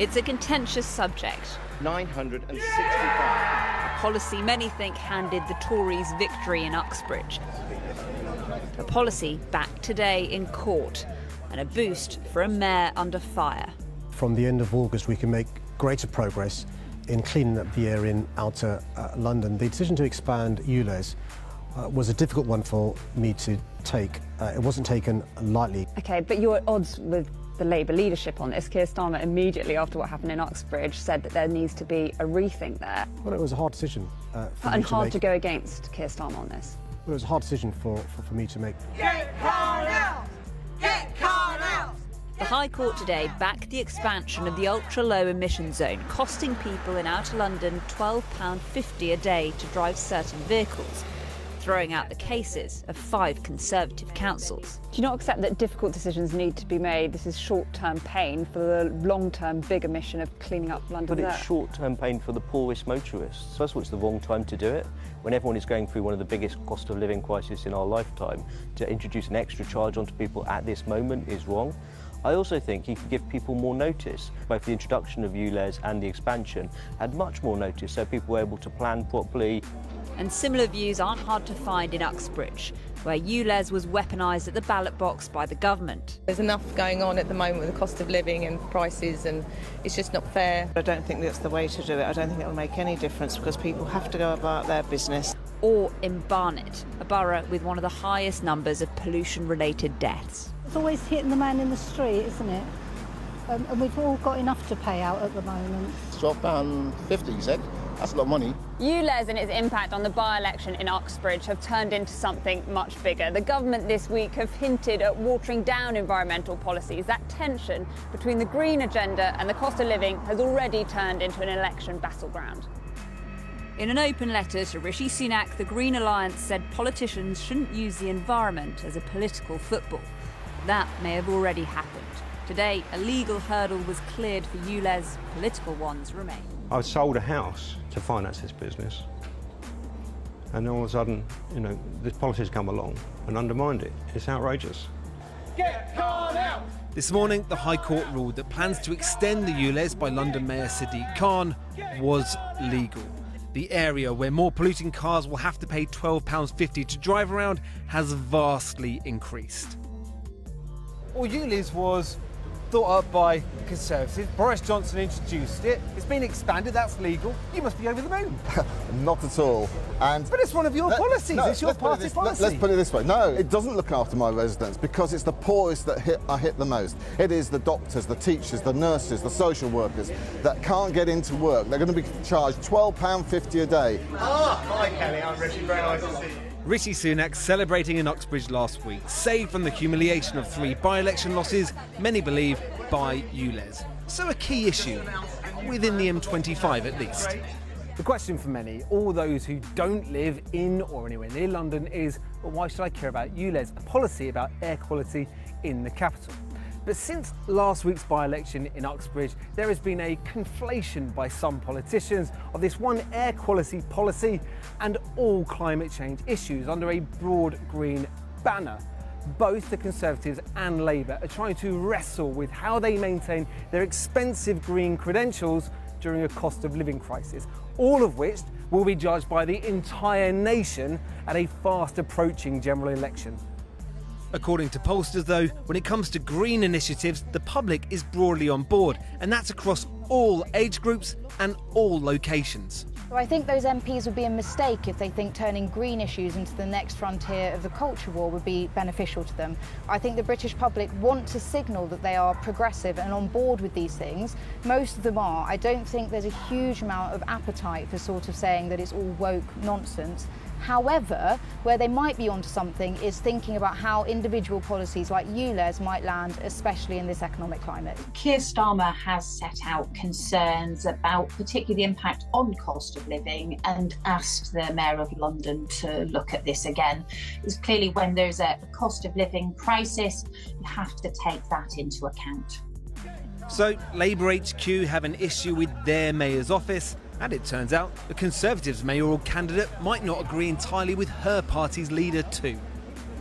It's a contentious subject. 965. A policy many think handed the Tories victory in Uxbridge. A policy back today in court and a boost for a mayor under fire. From the end of August, we can make greater progress in cleaning up the air in outer uh, London. The decision to expand ULEZ uh, was a difficult one for me to take. Uh, it wasn't taken lightly. OK, but you're at odds with the Labour leadership on this. Keir Starmer immediately after what happened in Uxbridge said that there needs to be a rethink there. Well, it was a hard decision. Uh, and hard to, to, go against Keir Starmer on this. Well, it was a hard decision for, for, for me to make. Get Khan out! Get Khan out! The High Court today backed the expansion of the ultra low emission zone, costing people in outer London £12.50 a day to drive certain vehicles throwing out the cases of five Conservative councils. Do you not accept that difficult decisions need to be made? This is short term pain for the long term bigger mission of cleaning up London. But it's short term pain for the poorest motorists. First of all, it's the wrong time to do it. When everyone is going through one of the biggest cost of living crises in our lifetime, to introduce an extra charge onto people at this moment is wrong. I also think he could give people more notice. Both the introduction of ULEZ and the expansion had much more notice, so people were able to plan properly, and similar views aren't hard to find in Uxbridge, where ULEZ was weaponised at the ballot box by the government. There's enough going on at the moment with the cost of living and prices, and it's just not fair. I don't think that's the way to do it. I don't think it'll make any difference because people have to go about their business. Or in Barnet, a borough with one of the highest numbers of pollution related deaths. It's always hitting the man in the street, isn't it? Um, and we've all got enough to pay out at the moment. £12.50, you said? That's a lot of money. ULEZ and its impact on the by-election in Uxbridge have turned into something much bigger. The government this week have hinted at watering down environmental policies. That tension between the green agenda and the cost of living has already turned into an election battleground. In an open letter to Rishi Sunak, the Green Alliance said politicians shouldn't use the environment as a political football. That may have already happened. Today, a legal hurdle was cleared for ULEZ, political ones remain. I sold a house to finance this business. And all of a sudden, you know, this policy's come along and undermined it. It's outrageous. Get out! This morning, the High Court ruled that plans to extend the ULEZ by London Mayor Sadiq Khan was legal. The area where more polluting cars will have to pay £12.50 to drive around has vastly increased. Well, ULEZ was thought up by Conservatives. Boris Johnson introduced it. It's been expanded. That's legal. You must be over the moon. Not at all. And but it's one of your let, policies. No, it's your party this, policy. Let, us put it this way. No, it doesn't look after my residents because it's the poorest that hit, are hit the most. It is the doctors, the teachers, the nurses, the social workers that can't get into work. They're going to be charged £12.50 a day. Ah, oh, hi Kelly. I'm Rishi. Very nice to see you. Rishi Sunak celebrating in Uxbridge last week, saved from the humiliation of three by-election losses, many believe by ULEZ. So a key issue, within the M25 at least. The question for many, all those who don't live in or anywhere near London is, well, why should I care about ULEZ, a policy about air quality in the capital? But since last week's by-election in Uxbridge, there has been a conflation by some politicians of this one air quality policy and all climate change issues under a broad green banner. Both the Conservatives and Labour are trying to wrestle with how they maintain their expensive green credentials during a cost of living crisis, all of which will be judged by the entire nation at a fast approaching general election. According to pollsters, though, when it comes to green initiatives, the public is broadly on board, and that's across all age groups and all locations. Well, I think those MPs would be a mistake if they think turning green issues into the next frontier of the culture war would be beneficial to them. I think the British public want to signal that they are progressive and on board with these things. Most of them are. I don't think there's a huge amount of appetite for sort of saying that it's all woke nonsense. However, where they might be onto something is thinking about how individual policies like ULEZ might land, especially in this economic climate. Keir Starmer has set out concerns about particularly the impact on cost of living and asked the Mayor of London to look at this again. It's clearly when there's a cost of living crisis, you have to take that into account. So, Labour HQ have an issue with their mayor's office and it turns out the Conservatives' mayoral candidate might not agree entirely with her party's leader, too.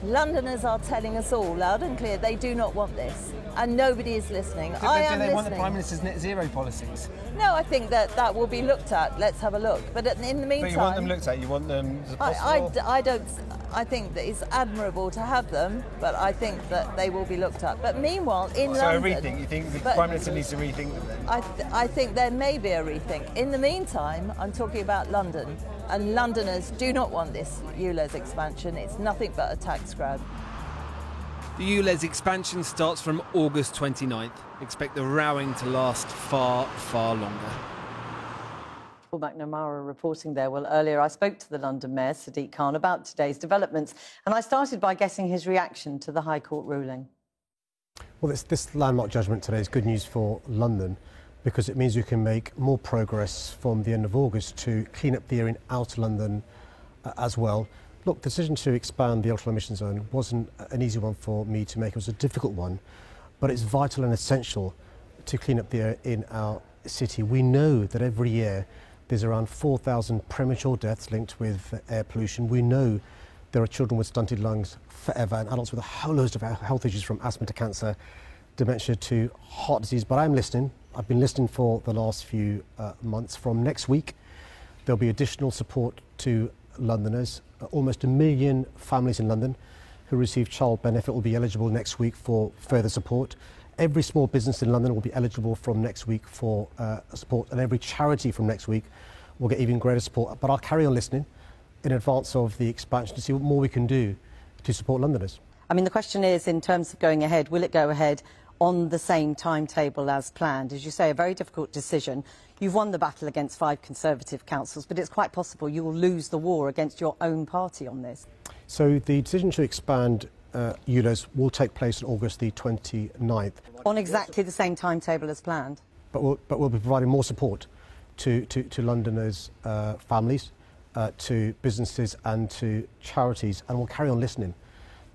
Londoners are telling us all loud and clear they do not want this, and nobody is listening. Do, I do am they listening. want the Prime Minister's net zero policies? No, I think that that will be looked at. Let's have a look. But in the meantime, But you want them looked at, you want them? I, I I don't. I think that it's admirable to have them, but I think that they will be looked at. But meanwhile, in so London, a rethink, you think the Prime Minister needs to rethink them then? I, th- I think there may be a rethink. In the meantime, I'm talking about London, and Londoners do not want this ULEZ expansion. It's nothing but a tax grab. The ULEZ expansion starts from August 29th. Expect the rowing to last far, far longer. Paul McNamara reporting there. Well, earlier I spoke to the London Mayor, Sadiq Khan, about today's developments, and I started by guessing his reaction to the High Court ruling. Well, this, this landmark judgment today is good news for London because it means we can make more progress from the end of August to clean up the area in outer London uh, as well. Look, the decision to expand the ultra emission zone wasn't an easy one for me to make. It was a difficult one, but it's vital and essential to clean up the air in our city. We know that every year there's around 4,000 premature deaths linked with air pollution. We know there are children with stunted lungs forever and adults with a whole host of health issues from asthma to cancer, dementia to heart disease. But I'm listening. I've been listening for the last few uh, months. From next week, there'll be additional support to Londoners. Uh, almost a million families in London who receive child benefit will be eligible next week for further support. Every small business in London will be eligible from next week for uh, support, and every charity from next week will get even greater support. But I'll carry on listening in advance of the expansion to see what more we can do to support Londoners. I mean, the question is, in terms of going ahead, will it go ahead on the same timetable as planned? As you say, a very difficult decision. You've won the battle against five Conservative councils, but it's quite possible you will lose the war against your own party on this. So the decision to expand uh, ULEZ will take place on August the 29th. On exactly the same timetable as planned? But we'll, but we'll be providing more support to, to, to Londoners' uh, families, uh, to businesses and to charities, and we'll carry on listening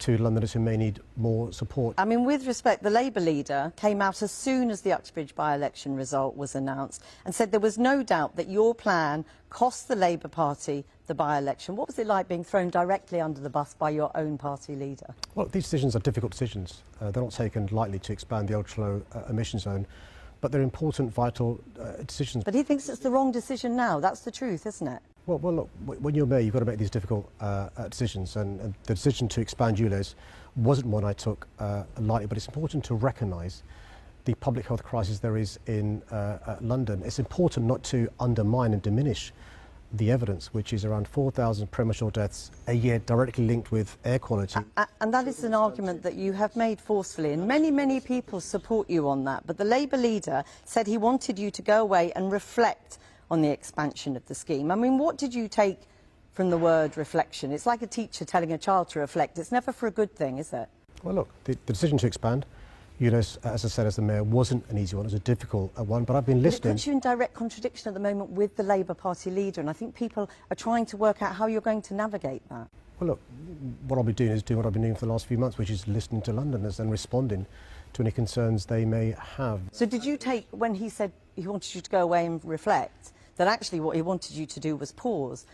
to Londoners who may need more support. I mean, with respect, the Labour leader came out as soon as the Uxbridge by-election result was announced and said there was no doubt that your plan cost the Labour Party the by-election. What was it like being thrown directly under the bus by your own party leader? Well, these decisions are difficult decisions. Uh, they're not taken lightly to expand the ultra-low uh, emission zone, but they're important, vital uh, decisions. But he thinks it's the wrong decision now. That's the truth, isn't it? Well, well look, when you're mayor, you've got to make these difficult uh, uh, decisions, and, and, the decision to expand ULEZ wasn't one I took uh, lightly, but it's important to recognise the public health crisis there is in uh, uh, London. It's important not to undermine and diminish the evidence, which is around 4,000 premature deaths a year directly linked with air quality. And that is an argument that you have made forcefully, and many, many people support you on that. But the Labour leader said he wanted you to go away and reflect on the expansion of the scheme. I mean, what did you take from the word reflection? It's like a teacher telling a child to reflect. It's never for a good thing, is it? Well, look, the, the decision to expand, you know, as I said, as the mayor, wasn't an easy one. It was a difficult uh, one, but I've been listening. But it puts you in direct contradiction at the moment with the Labour Party leader, and I think people are trying to work out how you're going to navigate that. Well, look, what I'll be doing is doing what I've been doing for the last few months, which is listening to Londoners and responding to any concerns they may have. So did you take, when he said he wanted you to go away and reflect, that actually what he wanted you to do was pause?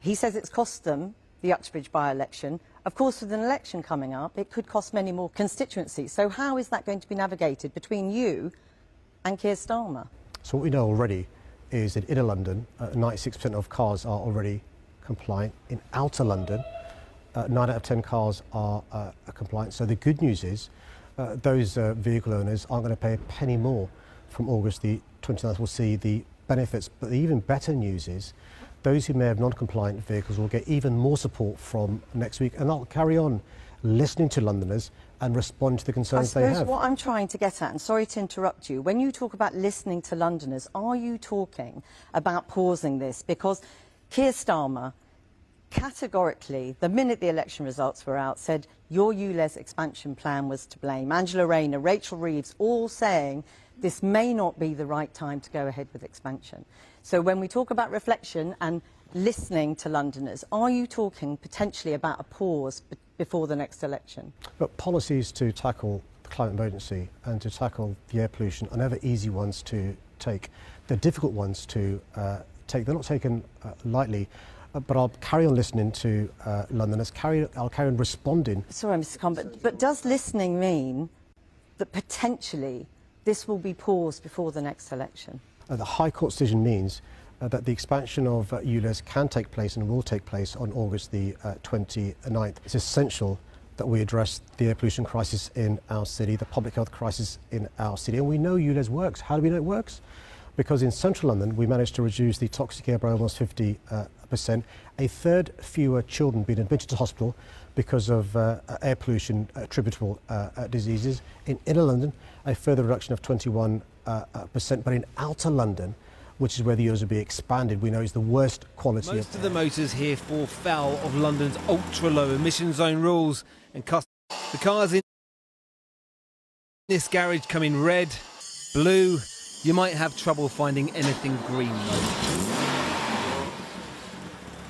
He says it's cost them the Uxbridge by-election. Of course, with an election coming up, it could cost many more constituencies. So how is that going to be navigated between you and Keir Starmer? So what we know already is that inner London, uh, 96% of cars are already compliant. In outer London, uh, 9 out of 10 cars are, uh, compliant. So the good news is uh, those uh, vehicle owners aren't going to pay a penny more from August the 29th. We'll see the benefits. But the even better news is those who may have non-compliant vehicles will get even more support from next week. And I'll carry on listening to Londoners and respond to the concerns they have. I suppose what I'm trying to get at, and sorry to interrupt you, when you talk about listening to Londoners, are you talking about pausing this? Because Keir Starmer categorically, the minute the election results were out, said your ULEZ expansion plan was to blame. Angela Rayner, Rachel Reeves, all saying this may not be the right time to go ahead with expansion. So when we talk about reflection and listening to Londoners, are you talking potentially about a pause before the next election? But policies to tackle the climate emergency and to tackle the air pollution are never easy ones to take. They're difficult ones to uh, take. They're not taken uh, lightly. But I'll carry on listening to uh, Londoners. Carry, I'll carry on responding. Sorry, Mr. Khan, but, but does listening mean that potentially this will be paused before the next election? Uh, the High Court decision means uh, that the expansion of uh, ULEZ can take place and will take place on August the uh, 29th. It's essential that we address the air pollution crisis in our city, the public health crisis in our city. And we know ULEZ works. How do we know it works? Because in central London, we managed to reduce the toxic air by almost 50%. Uh, a third fewer children being admitted to hospital because of uh, air pollution attributable uh, uh, diseases. In inner London, a further reduction of 21%. Uh, but in outer London, which is where the ULEZ will be expanded, we know is the worst quality. Most of, of the motors here fall foul of London's ultra-low emission zone rules, and the cars in this garage come in red, blue. You might have trouble finding anything green though.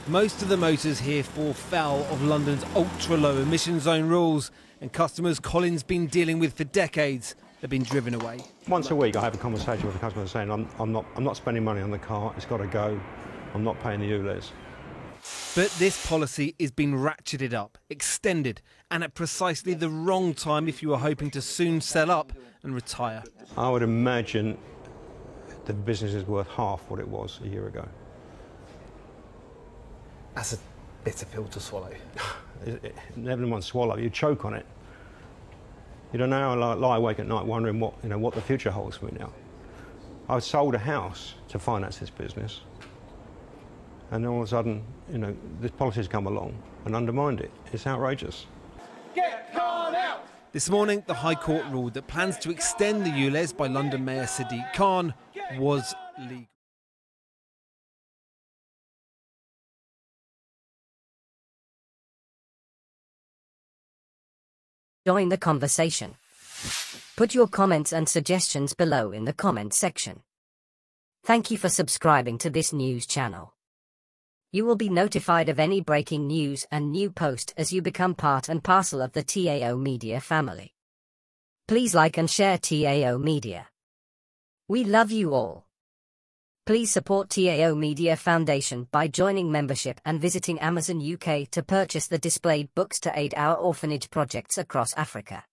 Most of the motors here fall foul of London's ultra-low emission zone rules, and customers Colin's been dealing with for decades have been driven away. Once a week I have a conversation with a customer saying I'm, I'm, not, I'm not spending money on the car, it's got to go, I'm not paying the ULEZ. But this policy is being ratcheted up, extended, and at precisely the wrong time if you are hoping to soon sell up and retire. I would imagine the business is worth half what it was a year ago. That's a bitter pill to swallow. Never mind swallow, you choke on it. You don't know, how I lie awake at night wondering what, you know, what the future holds for me now. I sold a house to finance this business. And all of a sudden, you know, this policy's come along and undermined it. It's outrageous. Get Khan out! This morning, the High Court ruled that plans to extend the ULEZ by London Mayor Sadiq Khan was legal. Join the conversation. Put your comments and suggestions below in the comment section. Thank you for subscribing to this news channel. You will be notified of any breaking news and new post as you become part and parcel of the TAO Media family. Please like and share TAO Media. We love you all. Please support TAO Media Foundation by joining membership and visiting Amazon UK to purchase the displayed books to aid our orphanage projects across Africa.